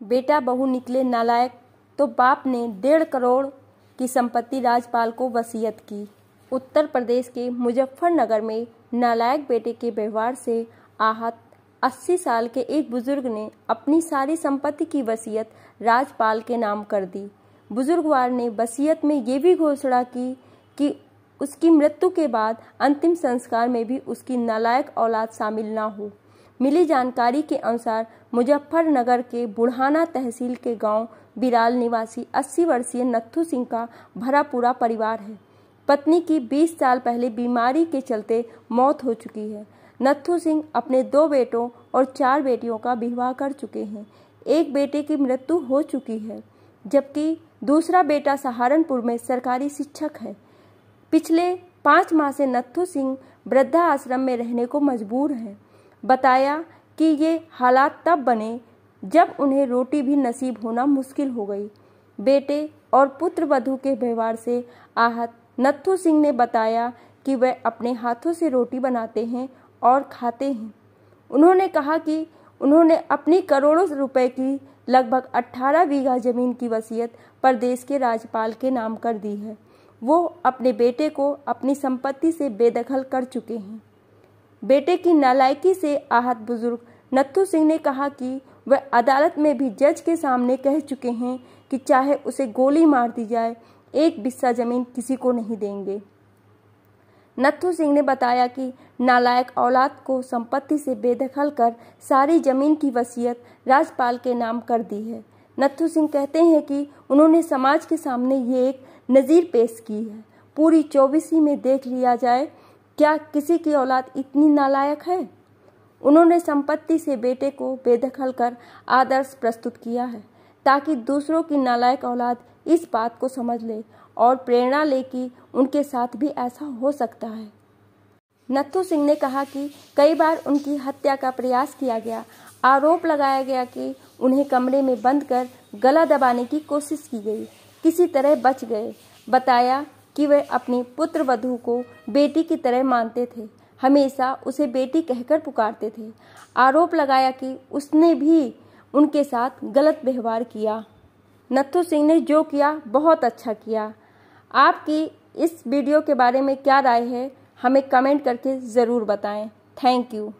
बेटा बहू निकले नालायक तो बाप ने डेढ़ करोड़ की संपत्ति राजपाल को वसीयत की। उत्तर प्रदेश के मुजफ्फरनगर में नालायक बेटे के व्यवहार से आहत 80 साल के एक बुज़ुर्ग ने अपनी सारी संपत्ति की वसीयत राजपाल के नाम कर दी। बुजुर्गवार ने वसीयत में ये भी घोषणा की कि उसकी मृत्यु के बाद अंतिम संस्कार में भी उसकी नालायक औलाद शामिल न हो। मिली जानकारी के अनुसार मुजफ्फरनगर के बुढ़ाना तहसील के गाँव बिराल निवासी 80 वर्षीय नत्थू सिंह का भरा पूरा परिवार है। पत्नी की 20 साल पहले बीमारी के चलते मौत हो चुकी है। नत्थू सिंह अपने दो बेटों और चार बेटियों का विवाह कर चुके हैं। एक बेटे की मृत्यु हो चुकी है, जबकि दूसरा बेटा सहारनपुर में सरकारी शिक्षक है। पिछले पाँच माह से नत्थू सिंह वृद्धा आश्रम में रहने को मजबूर हैं। बताया कि ये हालात तब बने जब उन्हें रोटी भी नसीब होना मुश्किल हो गई। बेटे और पुत्र वधु के व्यवहार से आहत नत्थू सिंह ने बताया कि वह अपने हाथों से रोटी बनाते हैं और खाते हैं। उन्होंने कहा कि उन्होंने अपनी करोड़ों रुपए की लगभग 18 बीघा ज़मीन की वसीयत प्रदेश के राज्यपाल के नाम कर दी है। वो अपने बेटे को अपनी संपत्ति से बेदखल कर चुके हैं। बेटे की नालायकी से आहत बुज़ुर्ग नत्थू सिंह ने कहा कि वह अदालत में भी जज के सामने कह चुके हैं कि चाहे उसे गोली मार दी जाए, एक बिस्सा ज़मीन किसी को नहीं देंगे। नत्थू सिंह ने बताया कि नालायक औलाद को संपत्ति से बेदखल कर सारी ज़मीन की वसीयत राजपाल के नाम कर दी है। नत्थू सिंह कहते हैं कि उन्होंने समाज के सामने ये एक नज़ीर पेश की है। पूरी चौबीसी में देख लिया जाए क्या किसी की औलाद इतनी नालायक है? उन्होंने संपत्ति से बेटे को बेदखल कर आदर्श प्रस्तुत किया है, ताकि दूसरों की नालायक औलाद इस बात को समझ ले और प्रेरणा ले कि उनके साथ भी ऐसा हो सकता है। नत्थू सिंह ने कहा कि कई बार उनकी हत्या का प्रयास किया गया, आरोप लगाया गया कि उन्हें कमरे में बंद कर गला दबाने की कोशिश की गई। किसी तरह बच गए, बताया कि वे अपनी पुत्र वधु को बेटी की तरह मानते थे। हमेशा उसे बेटी कहकर पुकारते थे। आरोप लगाया कि उसने भी उनके साथ गलत व्यवहार किया। नत्थु सिंह ने जो किया, बहुत अच्छा किया। आपकी इस वीडियो के बारे में क्या राय है, हमें कमेंट करके ज़रूर बताएँ। Thank you.